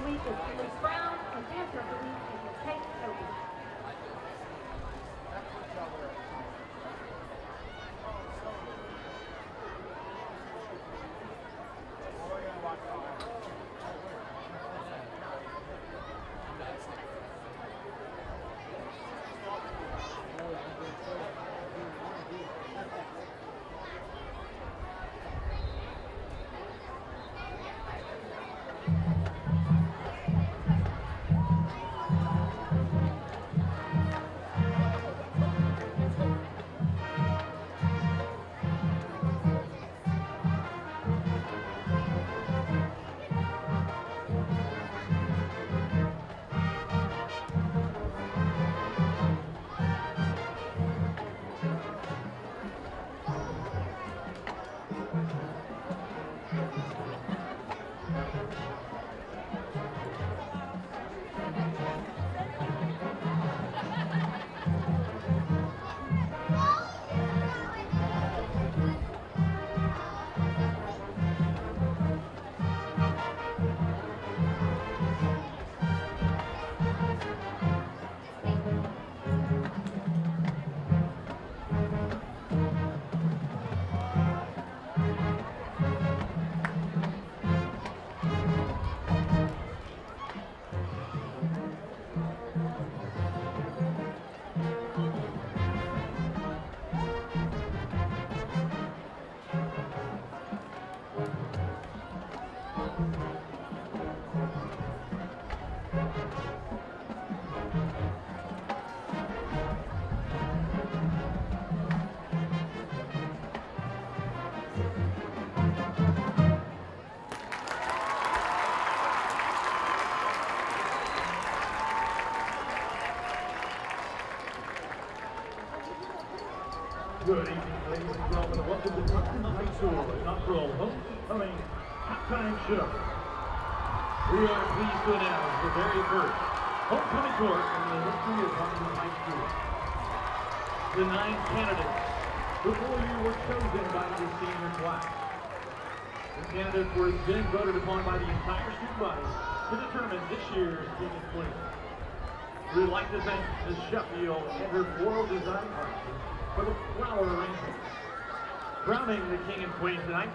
the Week is Good evening, ladies and gentlemen, welcome to Tompkins High School inaugural homecoming halftime show. We are pleased to announce the very first homecoming course in the history of Tompkins High School. The nine candidates all year were chosen by the senior class. The candidates were then voted upon by the entire student body to determine this year's king and queen. We would like to thank Ms. Sheffield and her floral design partners for the flower arrangements. Crowning the king and queen tonight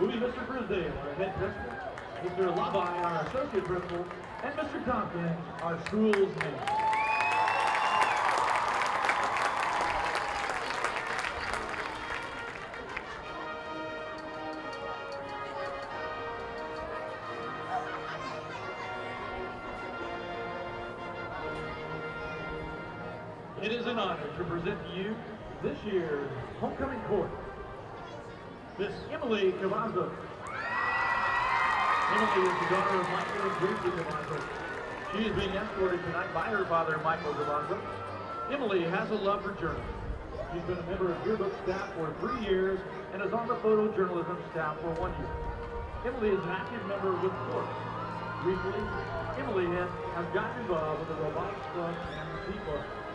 will be Mr. Brisdale, our head principal, Mr. Labai, our associate principal, and Mr. Tompkins, our school's mayor. It is an honor to present to you this year's homecoming court, Miss Emily Cavazos. Emily is the daughter of Michael and Gracie Cavazos. She is being escorted tonight by her father, Michael Cavazos. Emily has a love for journalism. She's been a member of yearbook staff for three years and is on the photojournalism staff for one year. Emily is an active member with sports. Recently, Emily has, gotten involved with the robotics club and the Club.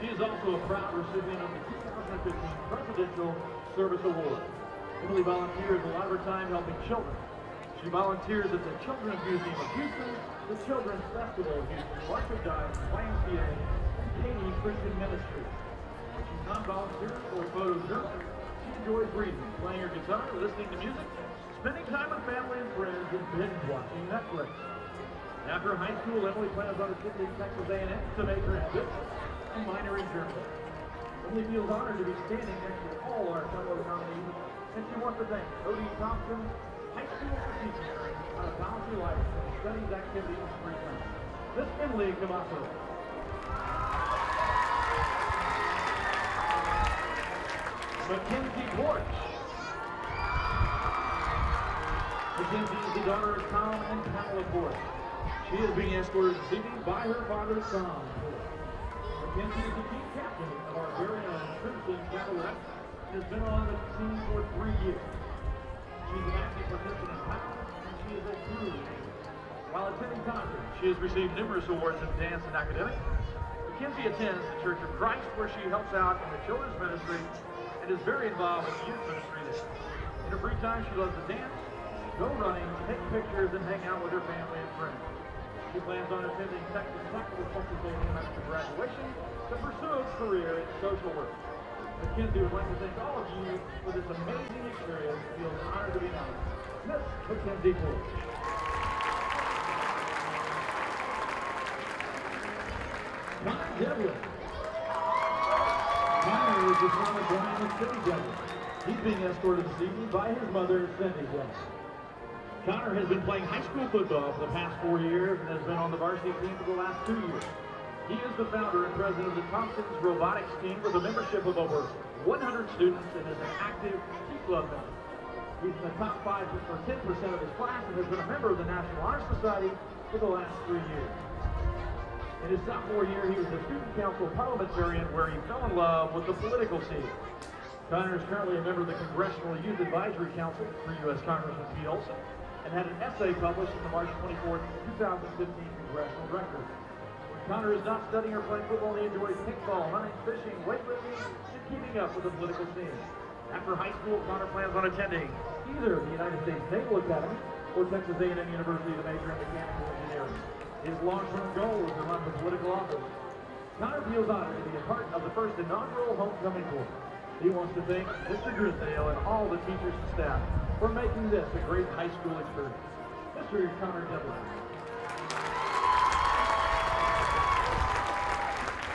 She is also a proud recipient of the 2015 Presidential Service Award. Emily volunteers a lot of her time helping children. She volunteers at the Children's Museum of Houston, the Children's Festival of Houston, March Dimes, YMCA, and Katy Christian Ministry. When she's not volunteering or photojournalist, she enjoys reading, playing her guitar, listening to music, spending time with family and friends, and binge watching Netflix. After high school, Emily plans on attending Texas A&M to major in business and minor in journalism. Emily feels honored to be standing next to all our fellow nominees, and she wants to thank O.D. Tompkins, high school for how to balance your life and studies, activities, free time. Miss Emily Camacho. Mackenzie Porch. Mackenzie is the daughter of Tom and Pamela Porch. She is being escorted this evening by her father, Tom Mackenzie is the team captain of our very own Crimson Cadillac and has been on the team for three years. She's an active participant in and she is a true. While attending Concord, she has received numerous awards in dance and academics. Mackenzie attends the Church of Christ, where she helps out in the children's ministry and is very involved with the youth ministry there. In her free time, she loves to dance, go running, take pictures, and hang out with her family and friends. She plans on attending Texas Tech with Texas A&M after graduation to pursue a career in social work. Mackenzie would like to thank all of you for this amazing experience. Feels honored to be nominated. Miss Mackenzie Porch. Connor Devlin. Connor is the son of Brian and Cindy Devlin. He's being escorted this evening by his mother, Cindy Devlin. Connor has been playing high school football for the past four years and has been on the varsity team for the last two years. He is the founder and president of the Thompson's Robotics team with a membership of over 100 students and is an active T Club member. He's in the top five for 10% of his class and has been a member of the National Honor Society for the last three years. In his sophomore year, he was a student council parliamentarian where he fell in love with the political scene. Connor is currently a member of the Congressional Youth Advisory Council for U.S. Congressman Pete Olson and had an essay published in the March 24, 2015 Congressional Record. Connor is not studying or playing football, he enjoys kickball, hunting, fishing, weightlifting, and keeping up with the political scene. After high school, Connor plans on attending either the United States Naval Academy or Texas A&M University to major in mechanical engineering. His long-term goal is to run for political office. Connor feels honored to be a part of the first inaugural homecoming tour. He wants to thank Mr. Grisdale and all the teachers and staff for making this a great high school experience. Mr. Connor Devlin.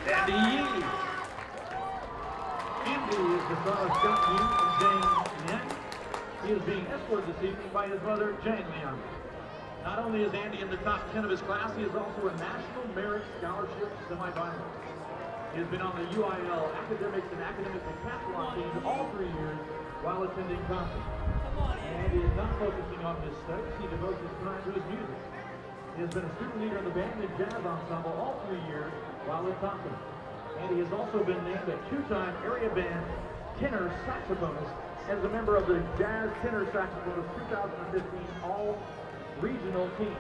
Andy Yee. Andy is the son of Scott Yee and Jane Liang. He is being escorted this evening by his mother, Jane Liang. Not only is Andy in the top 10 of his class, he is also a National Merit Scholarship semifinalist. He has been on the UIL Academics and Academic Decathlon teams all three years while attending Compton. And he is not focusing on his studies, he devotes his time to his music. He has been a student leader in the band and jazz ensemble all three years while at Compton. And he has also been named a two-time area band tenor saxophonist as a member of the Jazz Tenor Saxophonist 2015 All Regional Team.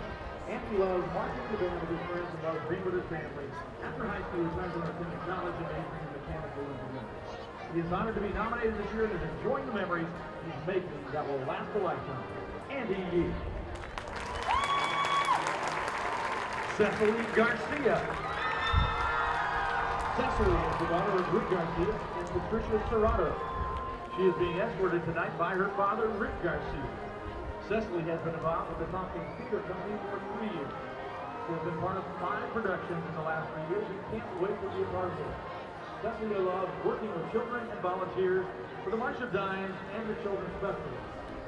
And he loves marching the band with his friends and loves being with his family. After high school, plans on attending college and majoring in mechanical engineering. He is honored to be nominated this year and is enjoying the memories he's making that will last a lifetime. Andy Yee. Cecily Garcia. Cecily is the daughter of Rick Garcia and Patricia Serrato. She is being escorted tonight by her father, Rick Garcia. Cecily has been involved with the Tompkins Theater Company for three years. She has been part of five productions in the last three years and can't wait to be a part of it. Cecily loves working with children and volunteers for the March of Dimes and the Children's Festival.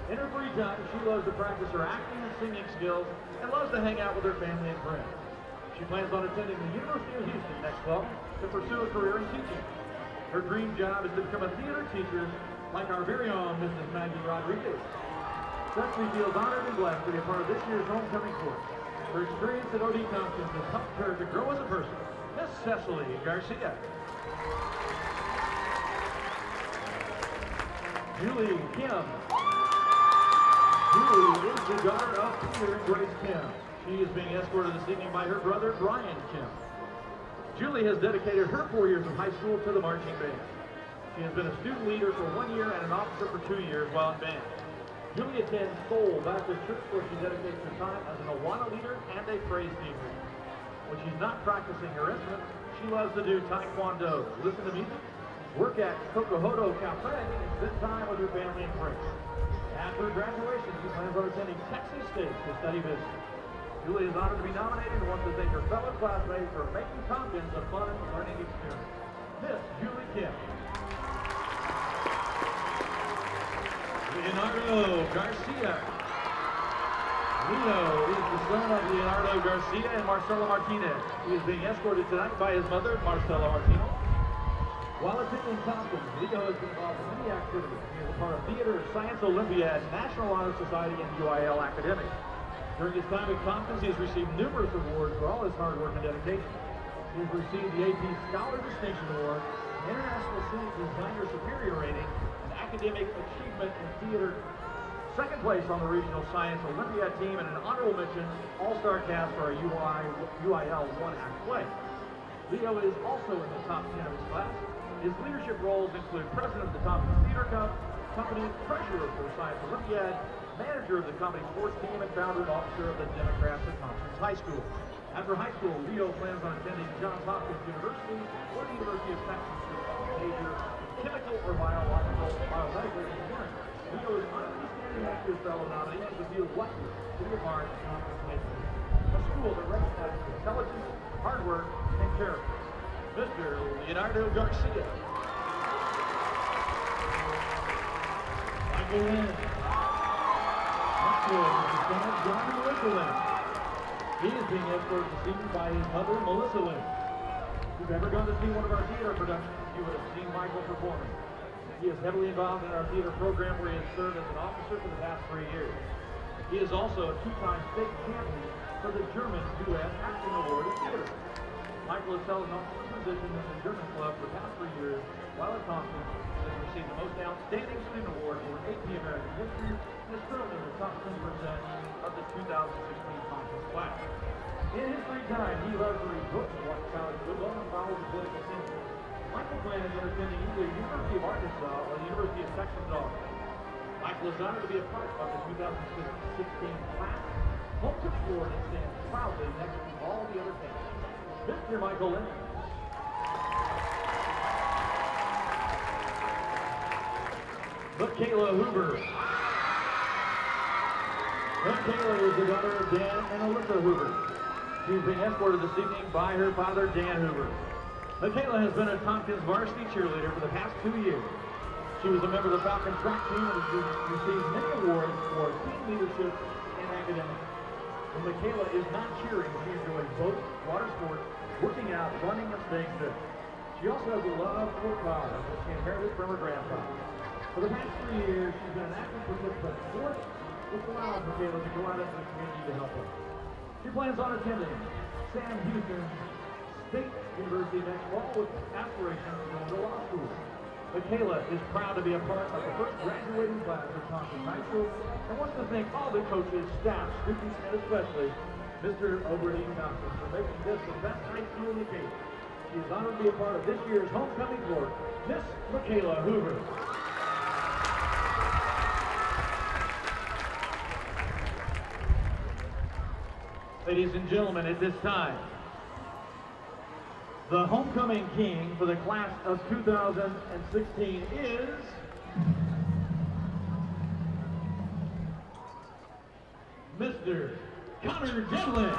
In her free time, she loves to practice her acting and singing skills and loves to hang out with her family and friends. She plans on attending the University of Houston next fall to pursue a career in teaching. Her dream job is to become a theater teacher like our very own Mrs. Maggie Rodriguez. Cecily feels honored and blessed to be a part of this year's homecoming course. Her experience at O.D. Tompkins has helped her to grow as a person. Miss Cecily Garcia. Julie Kim. Julie is the daughter of Peter and Grace Kim. She is being escorted this evening by her brother, Brian Kim. Julie has dedicated her four years of high school to the marching band. She has been a student leader for one year and an officer for two years while in band. Julie attends Seoul Baptist Church where she dedicates her time as an Awana leader and a praise team leader. When she's not practicing her instrument, she loves to do Taekwondo, listen to music, work at Cocohodo Cafe, and spend time with her family and friends. After graduation, she plans on attending Texas State to study business. Julie is honored to be nominated and wants to thank her fellow classmates for making Tompkins a fun learning experience. Miss Julie Kim. Leonardo Garcia. Leo is the son of Leonardo Garcia and Marcela Martinez. He is being escorted tonight by his mother, Marcela Martinez. While attending Tompkins, Leo has been involved in many activities. He is a part of Theater, Science Olympiad, National Honor Society, and UIL Academics. During his time at Tompkins, he has received numerous awards for all his hard work and dedication. He has received the AP Scholar Distinction Award, International Scenic Designer Superior Rating, and Academic Achievement in Theater second place on the Regional Science Olympiad team, and an honorable mention All-Star cast for our UI, UIL one-act play. Leo is also in the top 10 of his class. His leadership roles include president of the Tompkins Theater Cup, company treasurer for Science Olympiad, manager of the company sports team, and founder and officer of the Democrats at Tompkins High School. After high school, Leo plans on attending Johns Hopkins University or the University of Texas to major chemical or biological biomedical engineering. Leo is understanding next year's fellow nominees to be lucky to be a part of Tompkins High School, a school that recognizes intelligence, hard work, and character. Mr. Leonardo Garcia. Michael Lynn. Michael is the son of John Melissa Lynn. He is being escorted this evening by his mother, Melissa Lynn. If you've ever gone to see one of our theater productions, you would have seen Michael performing. He is heavily involved in our theater program where he has served as an officer for the past three years. He is also a two-time state champion for the German Duet Acting Award in Theater. Michael has held an officer position in the German club for the past three years while at and has received the Most Outstanding Student Award for AP American History and is currently top 10% of the 2016 Tompkins class. In his free time, he loves to read books, watch college football, and follow the political scene. Michael plans on attending either University of Arkansas or the University of Texas at Austin. Michael is honored to be a part of the 2016 class. Home to Florida stands proudly next to all the other teams. Mr. Michael Lynn. Michaela Hoover. Michaela is the daughter of Dan and Alyssa Hoover. She She's being escorted this evening by her father, Dan Hoover. Michaela has been a Tompkins varsity cheerleader for the past two years. She was a member of the Falcon track team and has received many awards for team leadership and academics. When Michaela is not cheering, she enjoys both water sports, working out, running, and staying fit. She also has a love for cars that she inherited from her grandfather. For the past three years, she's been an active participant in sports, to go out community to help. She plans on attending Sam Houston State University next fall with aspirations to go to law school. Michaela is proud to be a part of the first graduating class of Tompkins High School and wants to thank all the coaches, staff, students, and especially Mr. Oberdeen Johnson for making this the best high school in the case. She is honored to be a part of this year's homecoming court, Miss Michaela Hoover. Ladies and gentlemen, at this time, the homecoming king for the class of 2016 is Mr. Connor Devlin.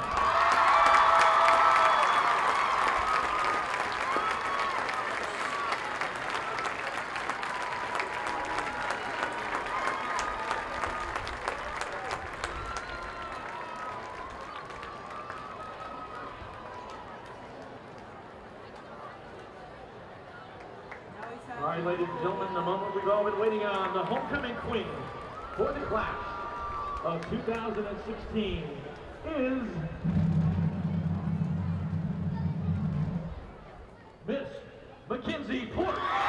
All right, ladies and gentlemen, the moment we've all been waiting on, the homecoming queen for the class of 2016 is Miss Mackenzie Porter.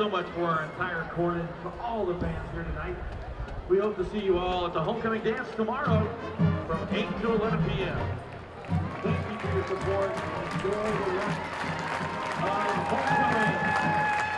So much for our entire court and for all the fans here tonight. We hope to see you all at the homecoming dance tomorrow from 8 to 11 p.m. Thank you for your support. Enjoy the rest of homecoming.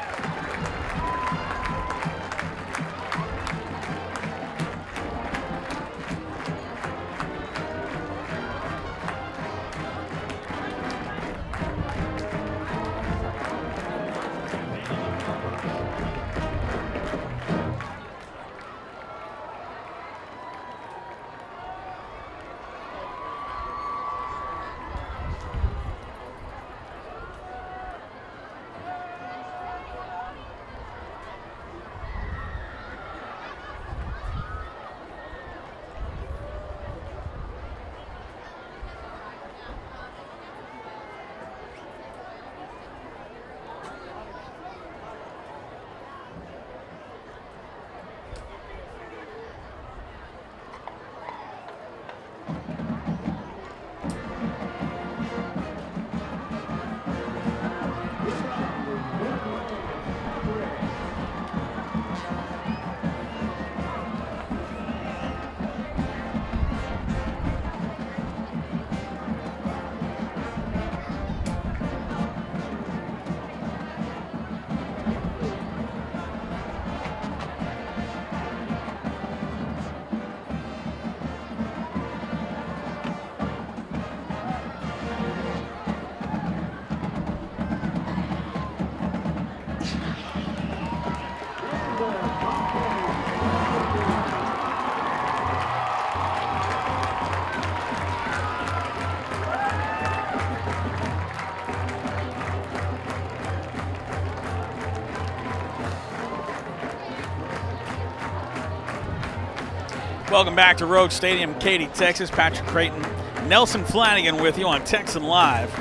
Welcome back to Rhodes Stadium, Katy, Texas. Patrick Creighton, Nelson Flanagan with you on Texan Live.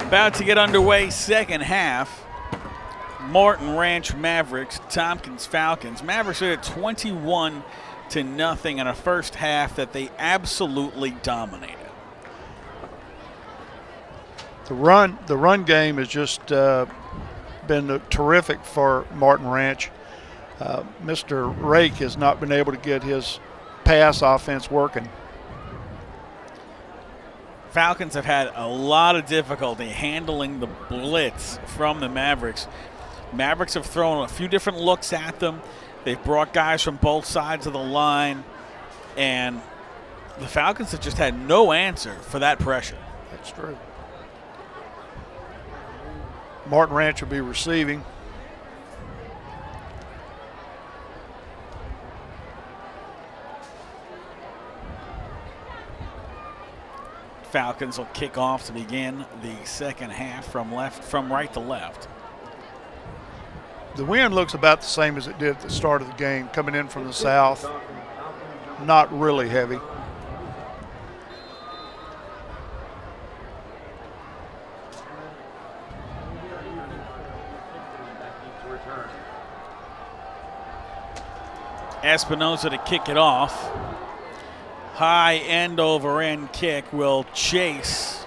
About to get underway, second half. Morton Ranch Mavericks, Tompkins Falcons. Mavericks are at 21 to nothing in a first half that they absolutely dominated. The run, the run game has just uh, been terrific for Morton Ranch. Uh, Mr. Rake has not been able to get his pass offense working. Falcons have had a lot of difficulty handling the blitz from the Mavericks. Mavericks have thrown a few different looks at them. They've brought guys from both sides of the line, and the Falcons have just had no answer for that pressure. That's true. Morton Ranch will be receiving. Falcons will kick off to begin the second half from left from right to left. The wind looks about the same as it did at the start of the game, coming in from the south. Not really heavy. Espinoza to kick it off. High end over end kick will chase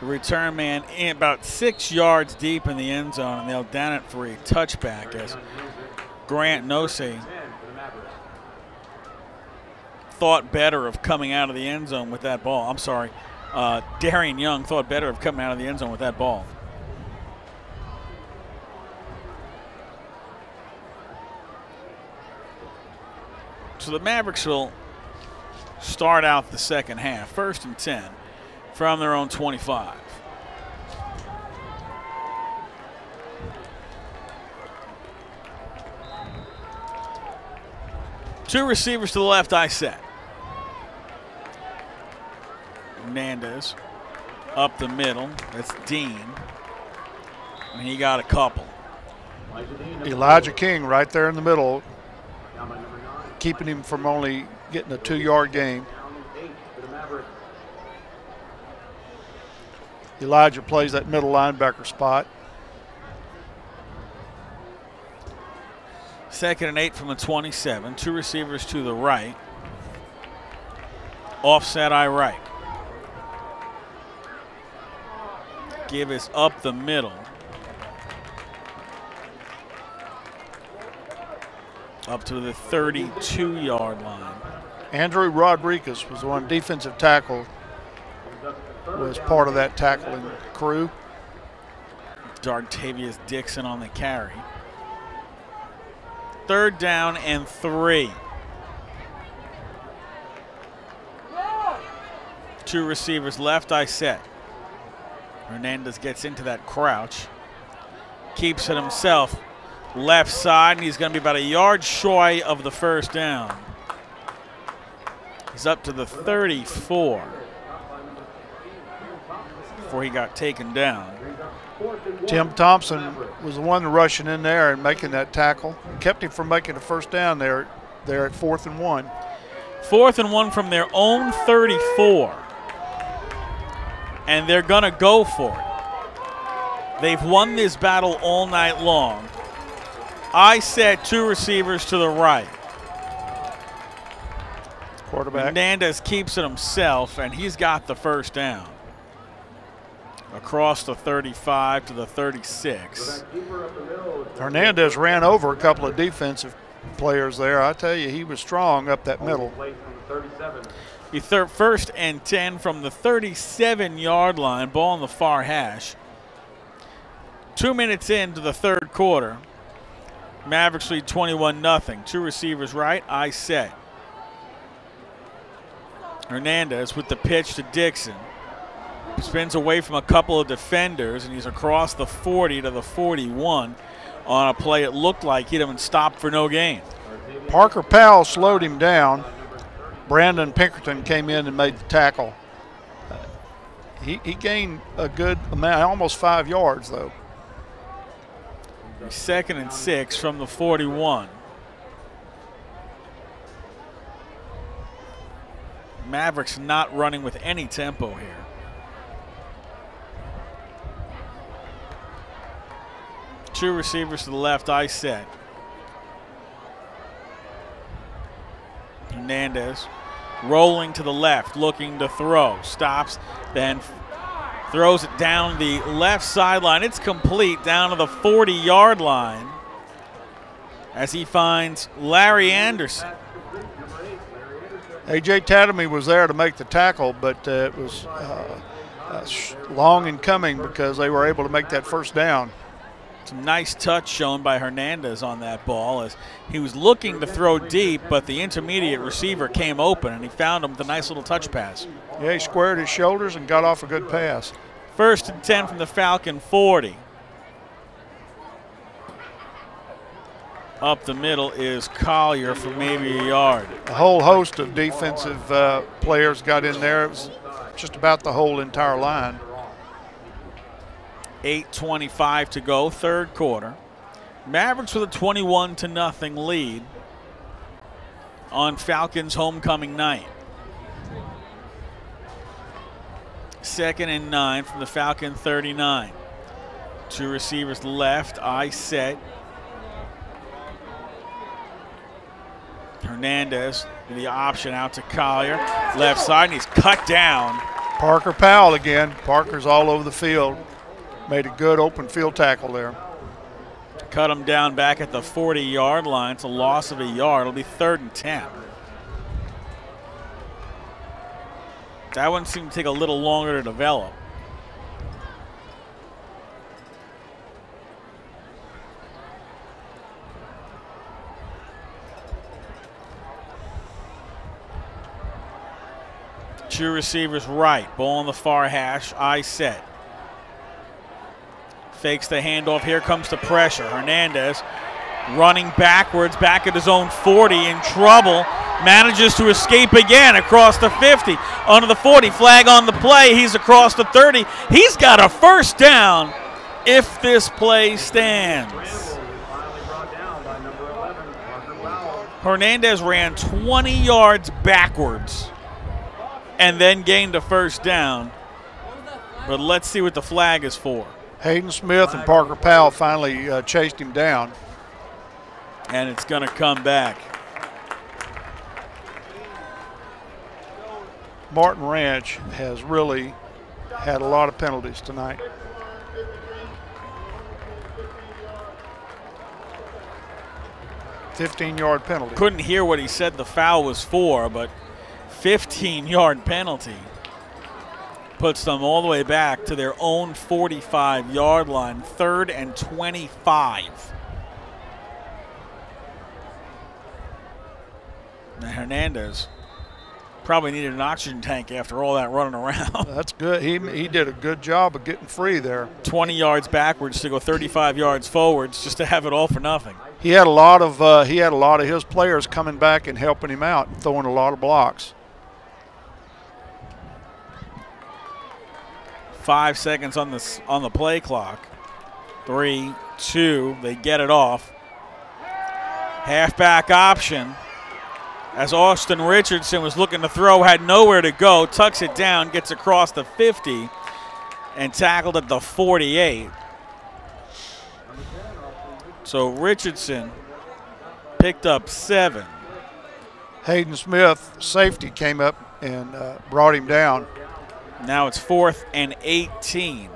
the return man about six yards deep in the end zone, and they'll down it for a touchback as Grant Nosey thought better of coming out of the end zone with that ball. I'm sorry. Uh, Darian Young thought better of coming out of the end zone with that ball. So the Mavericks will start out the second half, first and 10 from their own 25. Two receivers to the left, I set. Hernandez up the middle. That's Dean. And he got a couple. Elijah King right there in the middle, keeping him from only getting a two yard gain. Elijah plays that middle linebacker spot. Second and eight from the 27. Two receivers to the right. Offset I right. Give is up the middle. up to the 32 yard line. Andrew Rodriguez was the one defensive tackle, was part of that tackling crew. Dartavius Dixon on the carry. Third down and three. Two receivers left, I set. Hernandez gets into that crouch. Keeps it himself. Left side, and he's going to be about a yard shy of the first down. He's up to the 34 before he got taken down. Tim Thompson was the one rushing in there and making that tackle. Kept him from making the first down there, there at fourth and one. Fourth and one from their own 34. And they're going to go for it. They've won this battle all night long. I set two receivers to the right. Quarterback. Hernandez keeps it himself, and he's got the first down. Across the 35 to the 36. Hernandez ran over a couple of defensive players there. I tell you, he was strong up that middle. Be thir- first and 10 from the 37 yard line, ball on the far hash. Two minutes into the third quarter. Mavericks lead 21 0. Two receivers right, I set. Hernandez with the pitch to Dixon. Spins away from a couple of defenders, and he's across the 40 to the 41 on a play it looked like he'd have been stopped for no gain. Parker Powell slowed him down. Brandon Pinkerton came in and made the tackle. Uh, he, he gained a good amount, almost five yards, though. Second and six from the 41. Mavericks not running with any tempo here. Two receivers to the left, I set. Hernandez rolling to the left, looking to throw. Stops, then throws it down the left sideline. It's complete down to the 40 yard line as he finds Larry Anderson. A.J. Tatamy was there to make the tackle, but uh, it was uh, uh, long in coming because they were able to make that first down. Some nice touch shown by Hernandez on that ball as he was looking to throw deep, but the intermediate receiver came open and he found him with a nice little touch pass. Yeah, he squared his shoulders and got off a good pass. First and 10 from the Falcon 40. Up the middle is Collier for maybe a yard. A whole host of defensive uh, players got in there. It was just about the whole entire line. 8.25 to go, third quarter. Mavericks with a 21 to nothing lead on Falcons homecoming night. Second and nine from the Falcon 39. Two receivers left, I set. Hernandez the option out to Collier. Left side, and he's cut down. Parker Powell again. Parker's all over the field. Made a good open field tackle there. Cut him down back at the 40 yard line. It's a loss of a yard. It'll be third and 10. That one seemed to take a little longer to develop. Two receivers right. Ball on the far hash. I set. Fakes the handoff. Here comes the pressure. Hernandez running backwards, back at his own 40, in trouble. Manages to escape again across the 50, under the 40. Flag on the play. He's across the 30. He's got a first down if this play stands. Hernandez ran 20 yards backwards and then gained a first down. But let's see what the flag is for. Hayden Smith and Parker Powell finally uh, chased him down. And it's going to come back. Morton Ranch has really had a lot of penalties tonight. 15 yard penalty. Couldn't hear what he said the foul was for, but 15 yard penalty puts them all the way back to their own 45 yard line, third and 25. Now Hernandez probably needed an oxygen tank after all that running around. That's good. He, he did a good job of getting free there. 20 yards backwards to go 35 yards forwards just to have it all for nothing. He had a lot of uh, he had a lot of his players coming back and helping him out, and throwing a lot of blocks. Five seconds on the on the play clock. Three, two, they get it off. Halfback option. As Austin Richardson was looking to throw, had nowhere to go, tucks it down, gets across the 50, and tackled at the 48. So Richardson picked up seven. Hayden Smith, safety, came up and uh, brought him down. Now it's fourth and 18.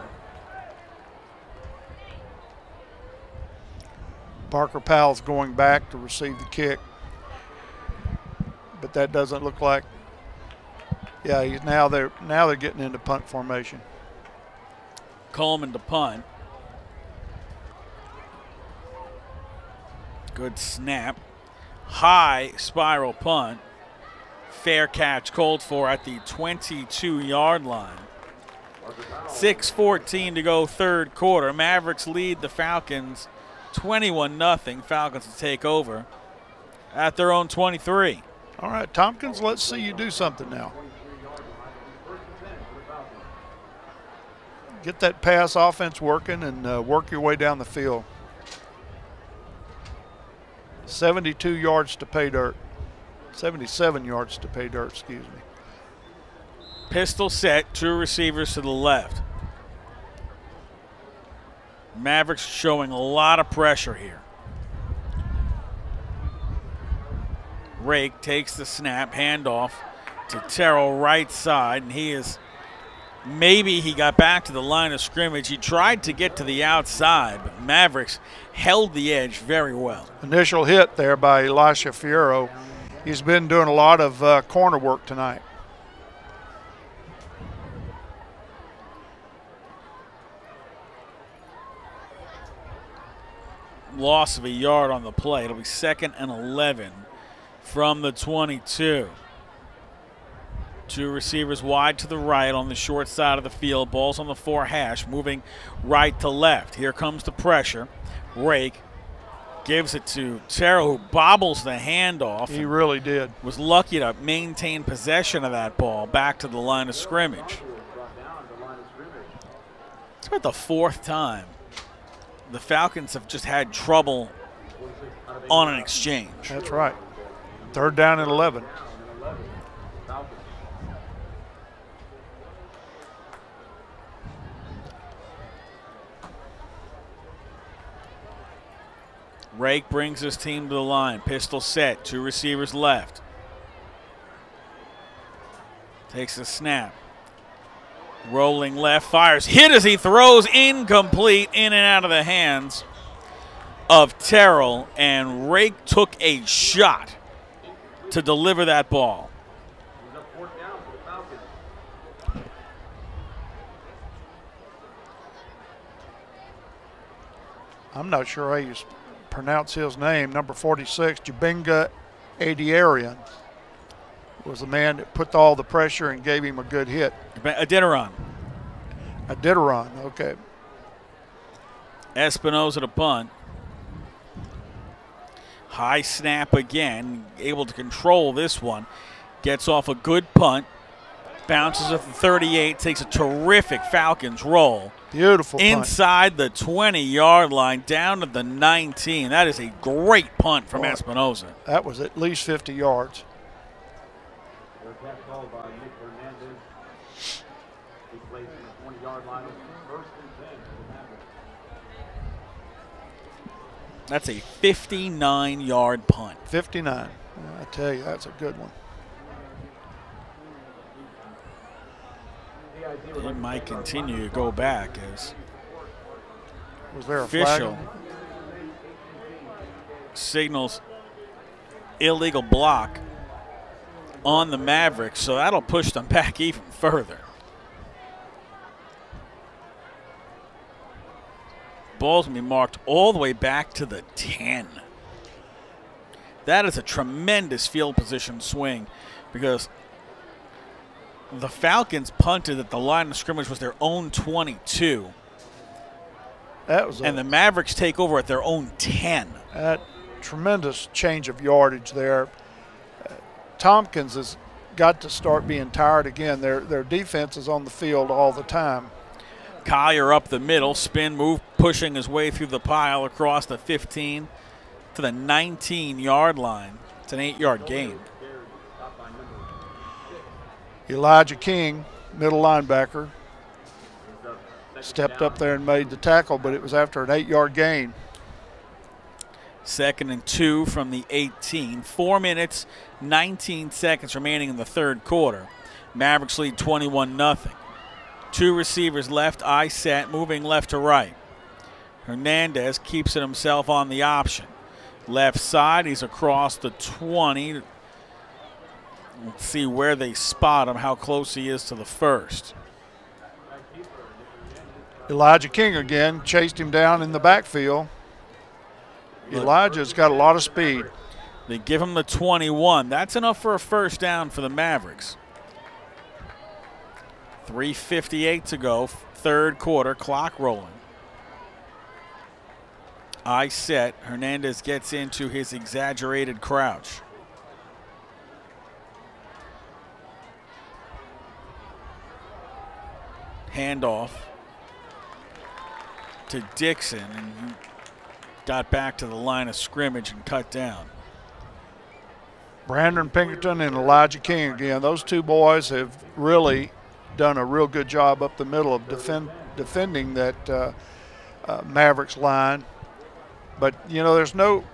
Parker Powell's going back to receive the kick. But that doesn't look like yeah, he's now they're now they're getting into punt formation. Coleman to punt. Good snap. High spiral punt. Fair catch called for at the 22 yard line. 6.14 to go, third quarter. Mavericks lead the Falcons 21 0. Falcons to take over at their own 23. All right, Tompkins, let's see you do something now. Get that pass offense working and uh, work your way down the field. 72 yards to pay dirt. 77 yards to pay dirt, excuse me. Pistol set, two receivers to the left. Mavericks showing a lot of pressure here. Rake takes the snap, handoff to Terrell right side, and he is maybe he got back to the line of scrimmage. He tried to get to the outside, but Mavericks held the edge very well. Initial hit there by Elisha Fierro. He's been doing a lot of uh, corner work tonight. Loss of a yard on the play. It'll be second and 11 from the 22. Two receivers wide to the right on the short side of the field. Balls on the four hash, moving right to left. Here comes the pressure. Rake gives it to Terrell, who bobbles the handoff. He really did. Was lucky to maintain possession of that ball back to the line of scrimmage. It's about the fourth time the Falcons have just had trouble on an exchange. That's right. Third down and 11. Rake brings his team to the line. Pistol set. Two receivers left. Takes the snap. Rolling left, fires. Hit as he throws. Incomplete. In and out of the hands of Terrell. And Rake took a shot to deliver that ball. I'm not sure how you pronounce his name. Number 46, Jabinga Adiarian, was the man that put all the pressure and gave him a good hit. Adeniran. Adeniran, okay. Espinoza to punt. High snap again, able to control this one. Gets off a good punt. Bounces at the 38, takes a terrific Falcons roll. Beautiful Inside the 20 yard line, down to the 19. That is a great punt from Espinoza. That was at least 50 yards. That's a 59 yard punt. 59. I tell you, that's a good one. He might continue to go back as was there official signals illegal block on the Mavericks, so that'll push them back even further. Ball's gonna be marked all the way back to the 10. That is a tremendous field position swing because the Falcons punted that the line of scrimmage was their own 22. That was a, And the Mavericks take over at their own 10. that tremendous change of yardage there. Uh, Tompkins has got to start being tired again. Their their defense is on the field all the time. Collier up the middle, spin move, pushing his way through the pile across the 15 to the 19 yard line. It's an eight yard gain. Elijah King, middle linebacker, stepped up there and made the tackle, but it was after an eight-yard gain. Second and two from the 18. Four minutes, 19 seconds remaining in the third quarter. Mavericks lead 21 0. Two receivers left, eye set, moving left to right. Hernandez keeps it himself on the option. Left side, he's across the 20. See where they spot him, how close he is to the first. Elijah King again chased him down in the backfield. Elijah's got a lot of speed. They give him the 21. That's enough for a first down for the Mavericks. 3.58 to go, third quarter, clock rolling. I set. Hernandez gets into his exaggerated crouch. Handoff to Dixon, and he got back to the line of scrimmage and cut down. Brandon Pinkerton and Elijah King again. Those two boys have really done a real good job up the middle of defend, defending that uh, uh, Mavericks line. But you know, there's no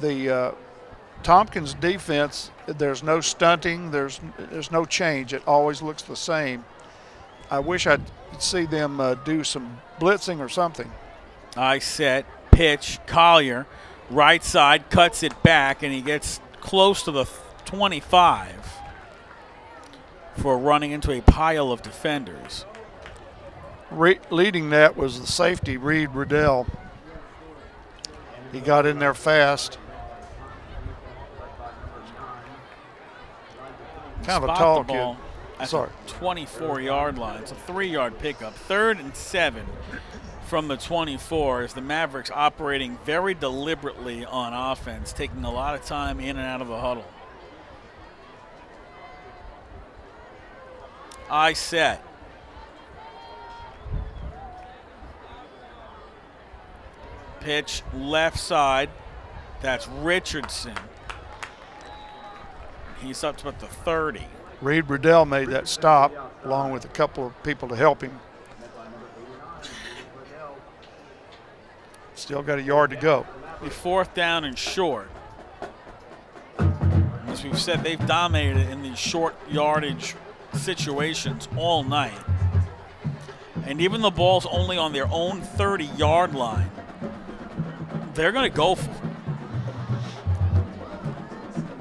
the uh, Tompkins defense. There's no stunting. There's there's no change. It always looks the same. I wish I'd see them uh, do some blitzing or something. I set, pitch, Collier, right side, cuts it back, and he gets close to the 25 for running into a pile of defenders. Re- leading that was the safety, Reed Riddell. He got in there fast. Kind of a tall kid. At Sorry. the 24 yard line. It's a three yard pickup. Third and seven from the 24 as the Mavericks operating very deliberately on offense, taking a lot of time in and out of the huddle. I set. Pitch left side. That's Richardson. He's up to about the 30. Reed Riddell made that stop along with a couple of people to help him. Still got a yard to go. Be fourth down and short. As we've said, they've dominated in these short yardage situations all night. And even the ball's only on their own 30 yard line, they're going to go for it.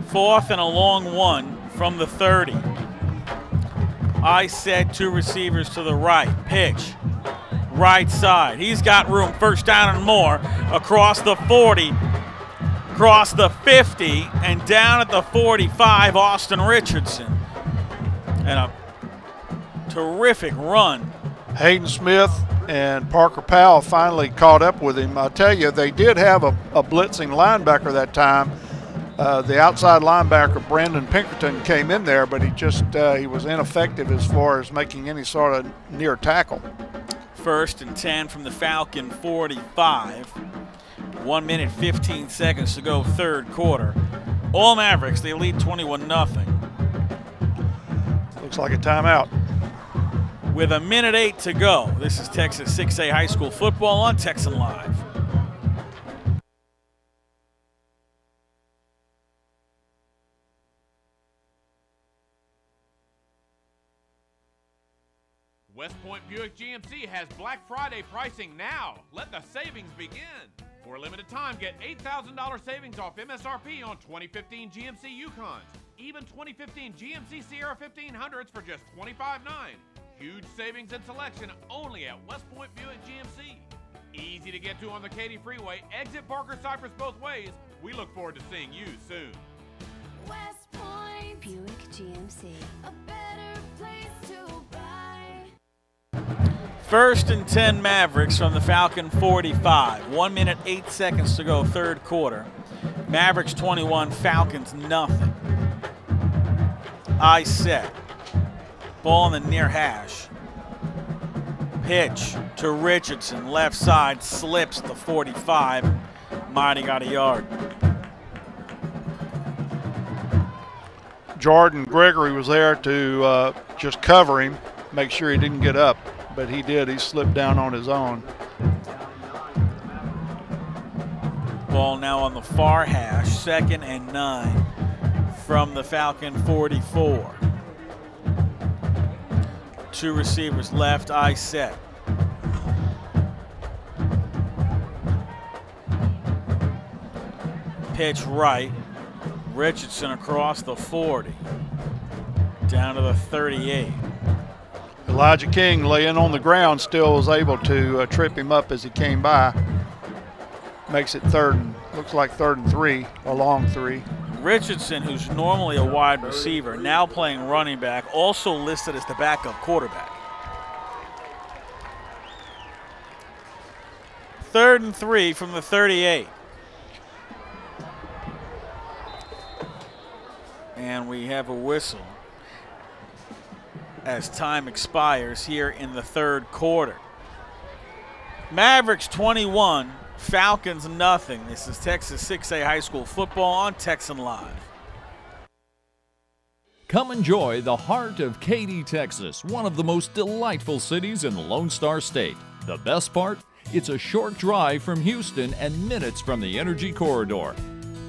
Fourth and a long one from the 30. I set two receivers to the right. Pitch. Right side. He's got room. First down and more. Across the 40. Across the 50. And down at the 45, Austin Richardson. And a terrific run. Hayden Smith and Parker Powell finally caught up with him. I tell you, they did have a, a blitzing linebacker that time. Uh, the outside linebacker Brandon Pinkerton came in there, but he just uh, he was ineffective as far as making any sort of near tackle. First and 10 from the Falcon 45. One minute, 15 seconds to go, third quarter. All Mavericks, they lead 21 0. Looks like a timeout. With a minute eight to go, this is Texas 6A High School football on Texan Live. West Point Buick GMC has Black Friday pricing now. Let the savings begin. For a limited time, get $8,000 savings off MSRP on 2015 GMC Yukons. Even 2015 GMC Sierra 1500s for just $25.9. Huge savings and selection only at West Point Buick GMC. Easy to get to on the Katy Freeway. Exit Barker Cypress both ways. We look forward to seeing you soon. West Point Buick GMC. a better place to buy. First and 10 Mavericks from the Falcon 45. One minute, eight seconds to go, third quarter. Mavericks 21, Falcons nothing. I set. Ball in the near hash. Pitch to Richardson, left side, slips the 45. Mighty got a yard. Jordan Gregory was there to uh, just cover him, make sure he didn't get up, but he did. He slipped down on his own. Ball now on the far hash, second and nine from the Falcon 44. Two receivers left, I set. Pitch right, Richardson across the 40, down to the 38. Elijah King laying on the ground still was able to uh, trip him up as he came by. Makes it third and looks like third and three, a long three. Richardson, who's normally a wide receiver, now playing running back, also listed as the backup quarterback. Third and three from the 38. And we have a whistle as time expires here in the third quarter. Mavericks 21, Falcons nothing. This is Texas 6A high school football on Texan Live. Come enjoy the heart of Katy, Texas, one of the most delightful cities in the Lone Star State. The best part? It's a short drive from Houston and minutes from the Energy Corridor.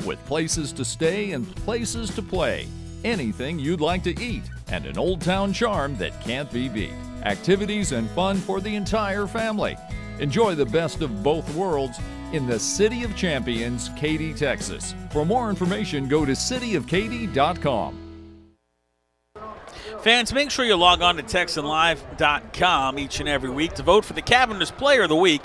With places to stay and places to play, anything you'd like to eat, and an old town charm that can't be beat. Activities and fun for the entire family. Enjoy the best of both worlds in the City of Champions, Katy, Texas. For more information, go to cityofkaty.com. Fans, make sure you log on to TexanLive.com each and every week to vote for the Cavenders Player of the Week.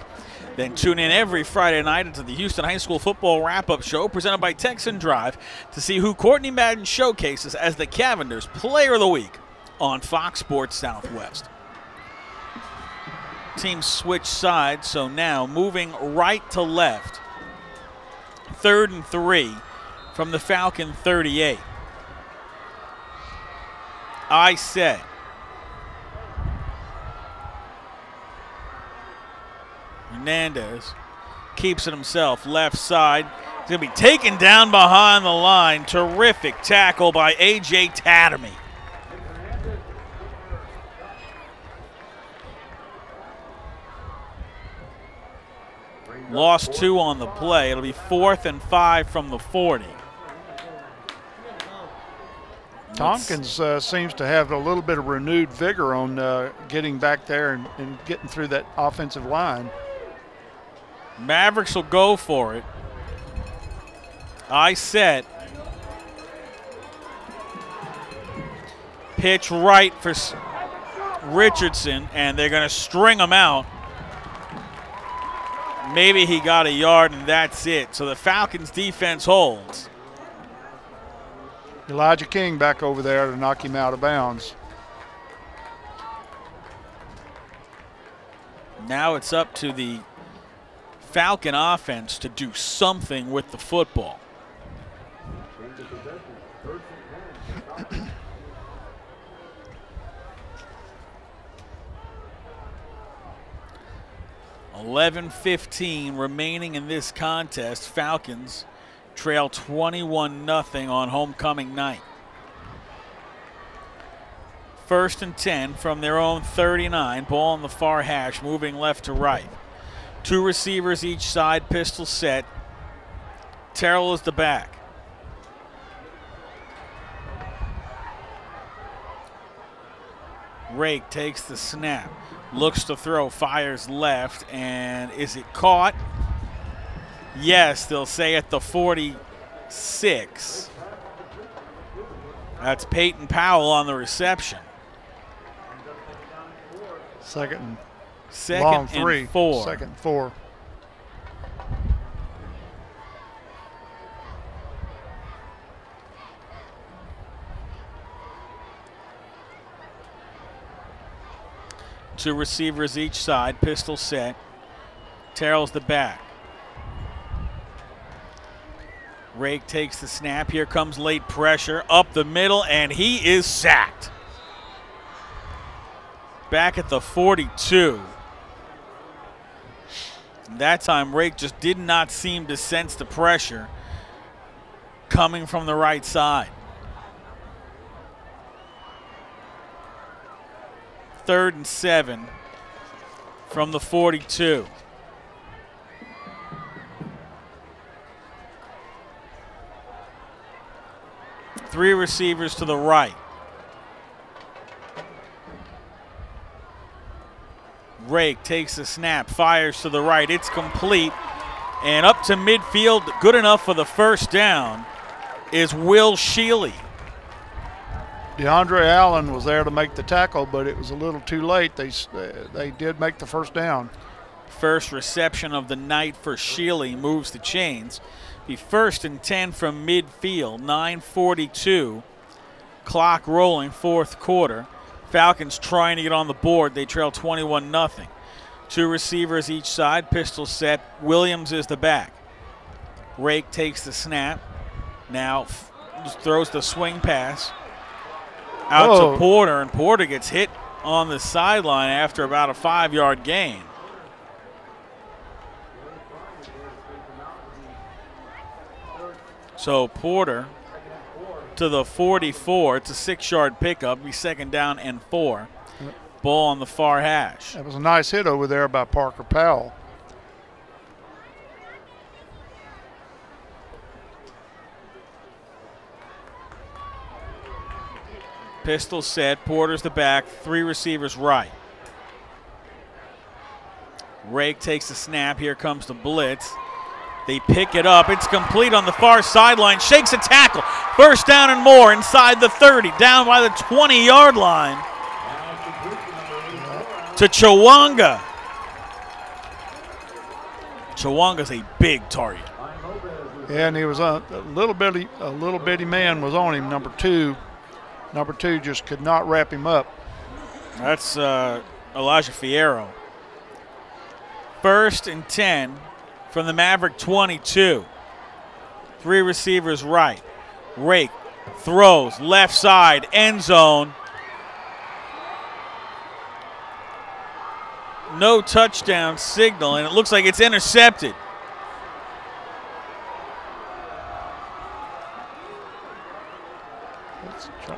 Then tune in every Friday night into the Houston High School Football Wrap-Up Show presented by Texan Drive to see who Courtney Madden showcases as the Cavenders Player of the Week on Fox Sports Southwest. Teams switch sides, so now moving right to left. Third and three from the Falcon 38. I set. Hernandez keeps it himself, left side. He's going to be taken down behind the line. Terrific tackle by A.J. Tattermy. Lost two on the play. It'll be fourth and five from the 40. Tompkins uh, seems to have a little bit of renewed vigor on uh, getting back there and, and getting through that offensive line. Mavericks will go for it. I set. Pitch right for Richardson, and they're going to string him out. Maybe he got a yard, and that's it. So the Falcons defense holds. Elijah King back over there to knock him out of bounds. Now it's up to the Falcon offense to do something with the football. Eleven fifteen remaining in this contest. Falcons trail 21 0 on homecoming night. First and 10 from their own 39. Ball on the far hash, moving left to right. Two receivers each side, pistol set. Terrell is the back. Rake takes the snap, looks to throw, fires left, and is it caught? Yes, they'll say at the 46. That's Peyton Powell on the reception. Second, Second long three. and four. Second four. Two receivers each side, pistol set. Terrell's the back. Rake takes the snap. Here comes late pressure up the middle, and he is sacked. Back at the 42. That time, Rake just did not seem to sense the pressure coming from the right side. Third and seven from the 42. Three receivers to the right. Rake takes the snap, fires to the right. It's complete. And up to midfield, good enough for the first down, is Will Sheely. DeAndre Allen was there to make the tackle, but it was a little too late. They uh, they did make the first down. First reception of the night for Sheely moves the chains. Be first and 10 from midfield, 942. Clock rolling, fourth quarter. Falcons trying to get on the board. They trail 21 0. Two receivers each side, pistol set. Williams is the back. Rake takes the snap. Now throws the swing pass out Whoa. to Porter, and Porter gets hit on the sideline after about a five yard gain. So Porter to the 44. It's a six yard pickup. Be second down and four. Ball on the far hash. That was a nice hit over there by Parker Powell. Pistol set. Porter's the back. Three receivers right. Rake takes the snap. Here comes the blitz. They pick it up. It's complete on the far sideline. Shakes a tackle. First down and more inside the 30. Down by the 20 yard line to Chawanga. Chawanga's a big target. Yeah, and he was a, a little bitty, a little bitty man was on him. Number two, number two just could not wrap him up. That's uh, Elijah Fierro. First and 10 from the Maverick 22. Three receivers right. Rake throws left side, end zone. No touchdown signal, and it looks like it's intercepted.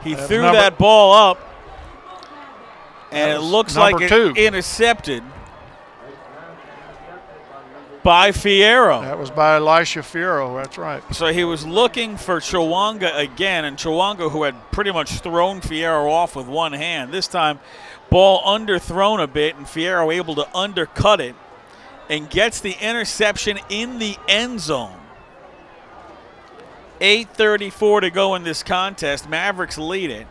He threw number- that ball up, and it looks like it two. intercepted by Fierro. That was by Elisha Fierro. That's right. So he was looking for Chawanga again, and Chawanga, who had pretty much thrown Fierro off with one hand, this time ball underthrown a bit, and Fierro able to undercut it and gets the interception in the end zone. 8.34 to go in this contest. Mavericks lead it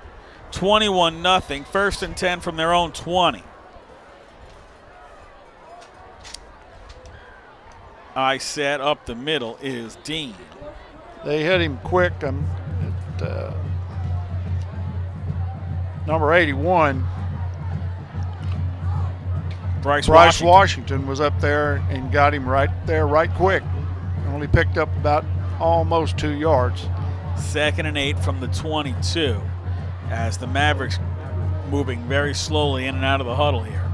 21 0. First and 10 from their own 20. I set up the middle is Dean. They hit him quick. Um, at, uh, number 81, Bryce, Bryce Washington. Washington was up there and got him right there, right quick. Only picked up about almost two yards. Second and eight from the 22 as the Mavericks moving very slowly in and out of the huddle here.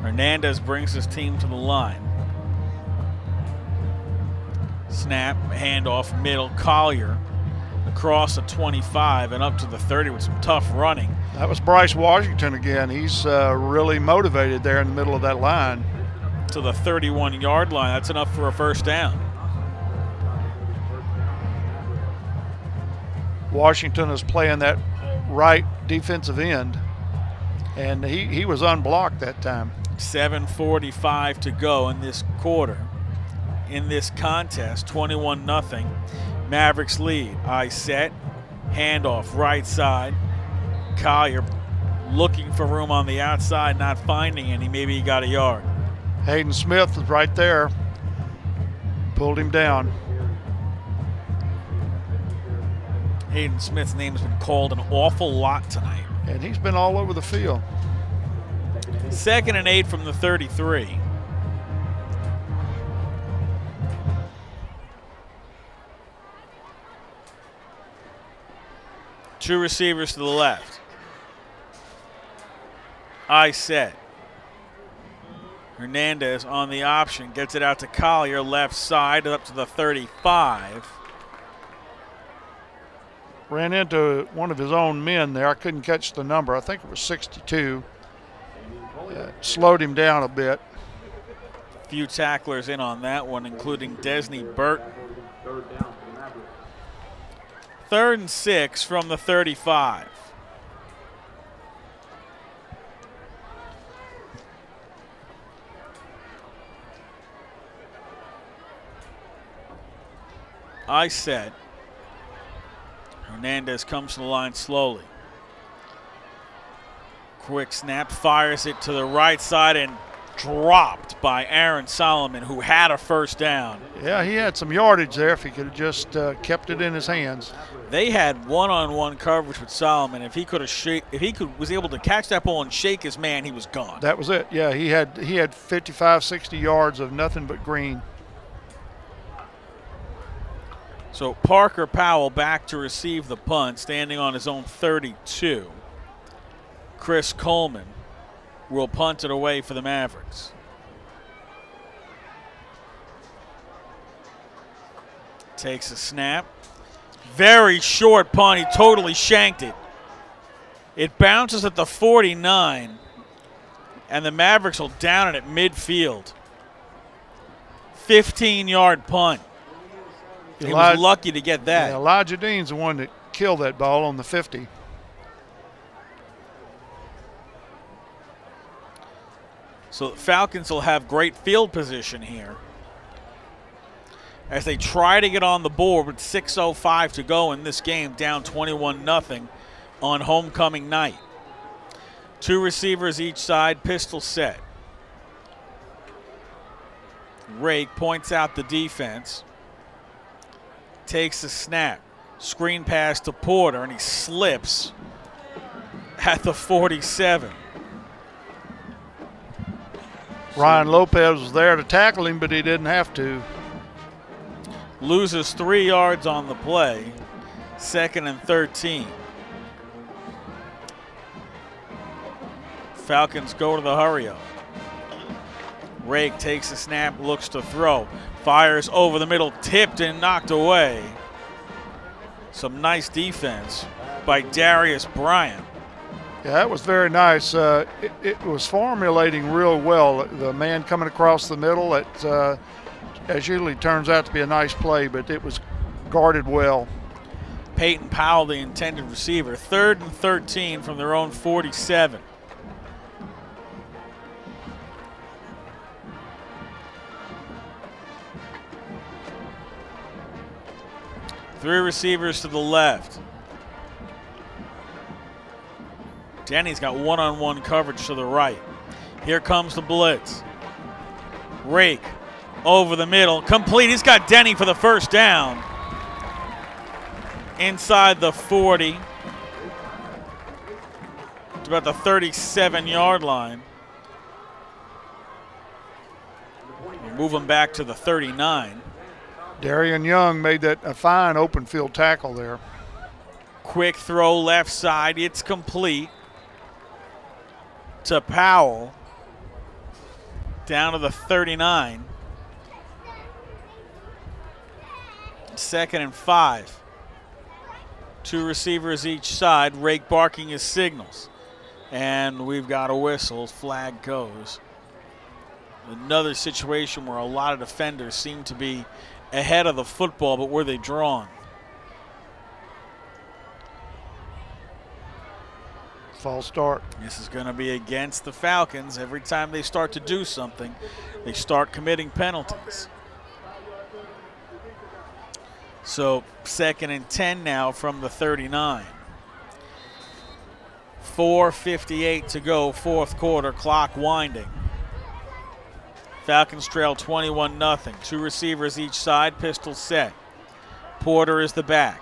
Hernandez brings his team to the line. Snap, handoff, middle, Collier across the 25 and up to the 30 with some tough running. That was Bryce Washington again. He's uh, really motivated there in the middle of that line. to the 31 yard line. That's enough for a first down. Washington is playing that right defensive end, and he, he was unblocked that time. 7.45 to go in this quarter. In this contest, 21 0. Mavericks lead. I set, handoff right side. Collier looking for room on the outside, not finding any. Maybe he got a yard. Hayden Smith was right there. Pulled him down. Hayden Smith's name has been called an awful lot tonight. And he's been all over the field. Second and eight from the 33. Two receivers to the left. I set. Hernandez on the option gets it out to Collier, left side, up to the 35. Ran into one of his own men there. I couldn't catch the number. I think it was 62. Uh, slowed him down a bit. A Few tacklers in on that one, including Desney Burt. Third and six from the 35. I said Hernandez comes to the line slowly. Quick snap, fires it to the right side and dropped by Aaron Solomon, who had a first down. Yeah, he had some yardage there if he could have just uh, kept it in his hands. They had one-on-one coverage with Solomon. If he could have if he could was able to catch that ball and shake his man, he was gone. That was it. Yeah, he had he had 55, 60 yards of nothing but green. So Parker Powell back to receive the punt, standing on his own 32. Chris Coleman will punt it away for the Mavericks. Takes a snap. Very short punt. He totally shanked it. It bounces at the 49, and the Mavericks will down it at midfield. 15 yard punt. He was lucky to get that. Yeah, Elijah Dean's the one that killed that ball on the 50. So the Falcons will have great field position here as they try to get on the board with 6.05 to go in this game, down 21 0 on homecoming night. Two receivers each side, pistol set. Rake points out the defense, takes the snap, screen pass to Porter, and he slips at the 47. Ryan Lopez was there to tackle him, but he didn't have to. Loses three yards on the play, second and 13. Falcons go to the hurry up. Rake takes a snap, looks to throw, fires over the middle, tipped and knocked away. Some nice defense by Darius Bryant. Yeah, that was very nice. Uh, it, it was formulating real well. The man coming across the middle, at uh, as usually turns out to be a nice play, but it was guarded well. Peyton Powell, the intended receiver, third and 13 from their own 47. Three receivers to the left. Denny's got one on one coverage to the right. Here comes the blitz. Rake over the middle, complete. He's got Denny for the first down inside the 40 It's about the 37 yard line. We move him back to the 39. Darian Young made that a fine open field tackle there. Quick throw left side. It's complete to Powell down to the 39. Second and five. Two receivers each side. Rake barking his signals. And we've got a whistle. Flag goes. Another situation where a lot of defenders seem to be ahead of the football, but were they drawn? False start. This is going to be against the Falcons. Every time they start to do something, they start committing penalties. So second and 10 now from the 39. 4.58 to go, fourth quarter, clock winding. Falcons trail 21 0. Two receivers each side, pistol set. Porter is the back.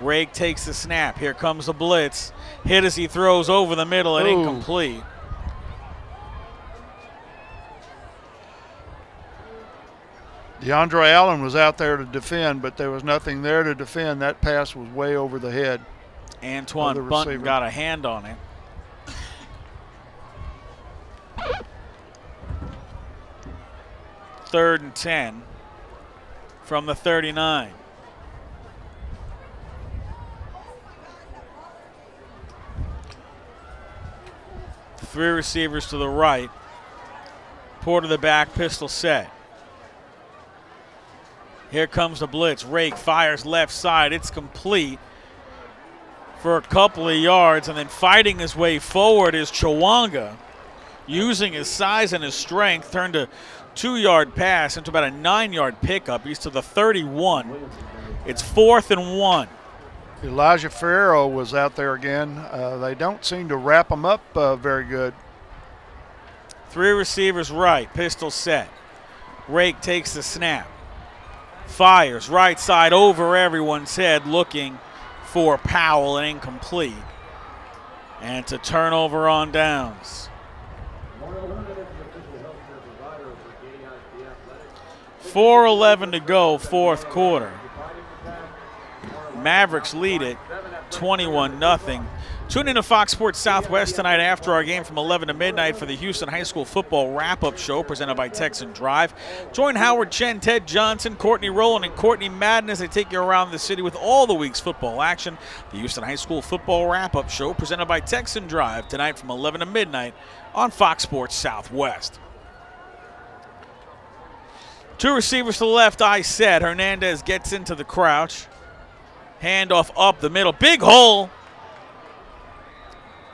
Rake takes the snap. Here comes the blitz. Hit as he throws over the middle and Ooh. incomplete. DeAndre Allen was out there to defend, but there was nothing there to defend. That pass was way over the head. Antoine Other Bunton receiver. got a hand on it. Third and 10 from the 39. Three receivers to the right. Porter the back, pistol set. Here comes the blitz. Rake fires left side. It's complete for a couple of yards, and then fighting his way forward is Chawanga, using his size and his strength, turned a two-yard pass into about a nine-yard pickup. He's to the 31. It's fourth and one. Elijah Ferrero was out there again. Uh, they don't seem to wrap him up uh, very good. Three receivers right, pistol set. Rake takes the snap. Fires right side over everyone's head, looking for Powell and incomplete. And a turnover on downs. Athletics. 4.11 to go, fourth quarter. Mavericks lead it 21 0. Tune in to Fox Sports Southwest tonight after our game from 11 to midnight for the Houston High School football wrap up show presented by Texan Drive. Join Howard Chen, Ted Johnson, Courtney Rowland, and Courtney Madden as they take you around the city with all the week's football action. The Houston High School football wrap up show presented by Texan Drive tonight from 11 to midnight on Fox Sports Southwest. Two receivers to the left, I said. Hernandez gets into the crouch. Handoff up the middle. Big hole.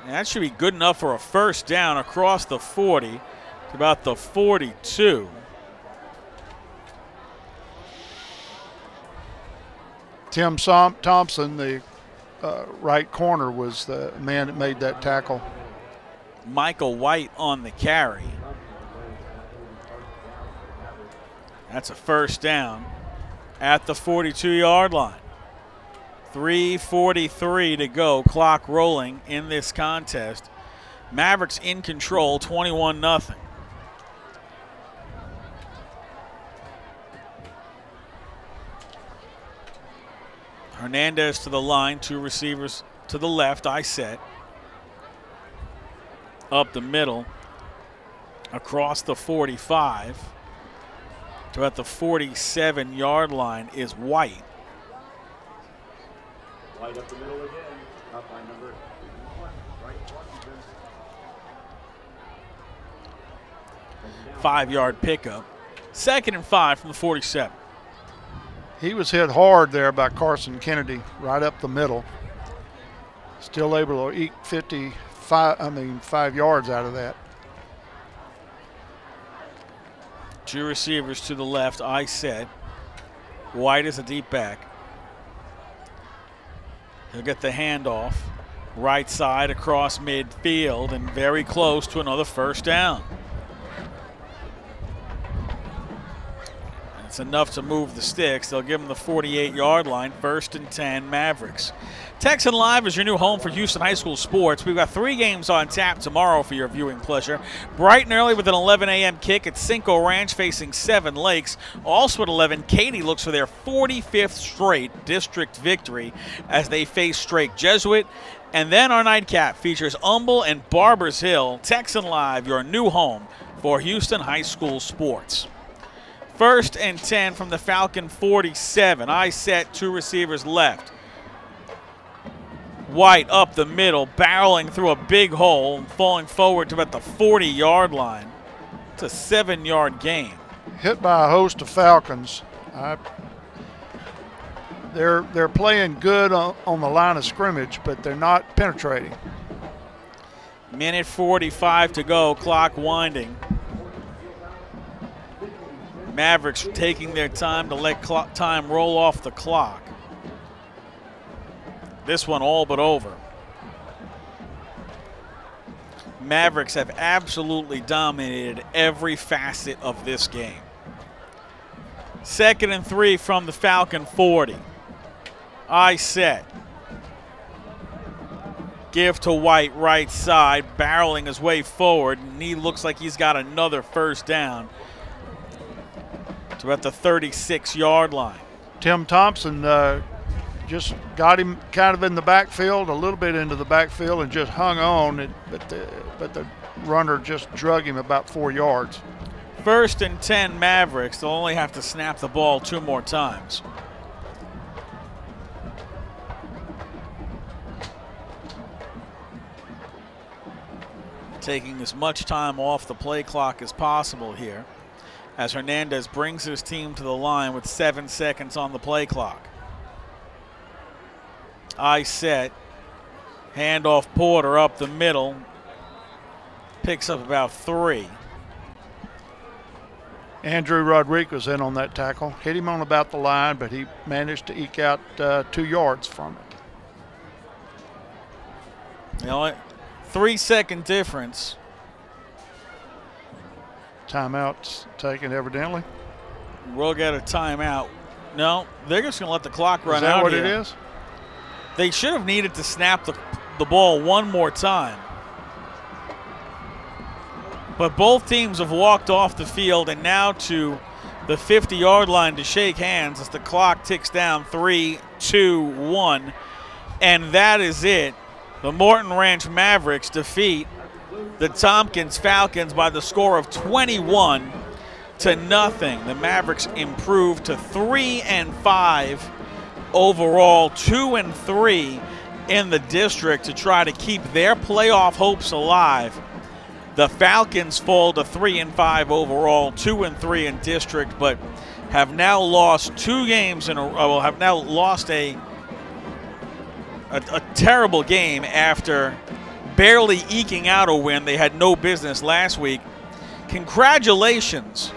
And that should be good enough for a first down across the 40 to about the 42. Tim Thompson, the uh, right corner, was the man that made that tackle. Michael White on the carry. That's a first down at the 42 yard line. 3.43 to go, clock rolling in this contest. Mavericks in control, 21 0. Hernandez to the line, two receivers to the left, I set. Up the middle, across the 45 to about the 47 yard line is White. Up the middle again. Up by number one. Right. Five yard pickup. Second and five from the 47. He was hit hard there by Carson Kennedy, right up the middle. Still able to eke 55, I mean, five yards out of that. Two receivers to the left, I said. White is a deep back. He'll get the handoff. Right side across midfield and very close to another first down. It's enough to move the sticks. They'll give him the 48 yard line, first and 10 Mavericks. Texan Live is your new home for Houston High School sports. We've got three games on tap tomorrow for your viewing pleasure. Bright and early with an 11 a.m. kick at Cinco Ranch facing Seven Lakes. Also at 11, Katy looks for their 45th straight district victory as they face Strake Jesuit. And then our nightcap features Humble and Barbers Hill. Texan Live, your new home for Houston High School sports. First and 10 from the Falcon 47. I set two receivers left. White up the middle, barreling through a big hole, falling forward to about the 40 yard line. It's a seven yard gain. Hit by a host of Falcons. I, they're they're playing good on, on the line of scrimmage, but they're not penetrating. Minute 45 to go, clock winding. Mavericks taking their time to let clock time roll off the clock. This one all but over. Mavericks have absolutely dominated every facet of this game. Second and three from the Falcon 40. I set. Give to White, right side, barreling his way forward, and he looks like he's got another first down to about the 36 yard line. Tim Thompson uh, just got him kind of in the backfield, a little bit into the backfield, and just hung on. But the but the runner just drug him about four yards. First and 10 Mavericks. They'll only have to snap the ball two more times. Taking as much time off the play clock as possible here as Hernandez brings his team to the line with seven seconds on the play clock. I set. Handoff Porter up the middle. Picks up about three. Andrew Rodriguez in on that tackle. Hit him on about the line, but he managed to eke out uh, two yards from it. You know? Three second difference. Timeout's taken evidently. We'll get a timeout. No, they're just going to let the clock run out. is that out. what here. it is? They should have needed to snap the, the ball one more time. But both teams have walked off the field and now to the 50 yard line to shake hands as the clock ticks down three, two, one. And that is it. The Morton Ranch Mavericks defeat the Tompkins Falcons by the score of 21 to nothing. The Mavericks improve to 3 and 5 overall, 2 and 3 in the district to try to keep their playoff hopes alive. The Falcons fall to 3 and 5 overall, 2 and 3 in district, but have now lost two games in a uh, row, have now lost a a, a terrible game after barely eking out a win. They had no business last week. Congratulations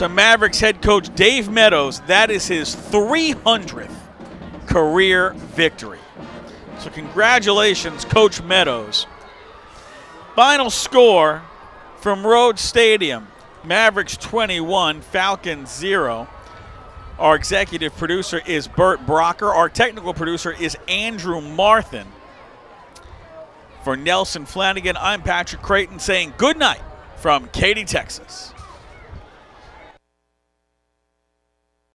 to Mavericks head coach Dave Meadows. That is his 300th career victory. So, congratulations, Coach Meadows. Final score from Rhodes Stadium Mavericks 21, Falcons 0. Our executive producer is Bert Brocker. Our technical producer is Andrew Marthin. For Nelson Flanagan, I'm Patrick Creighton saying good night from Katy, Texas.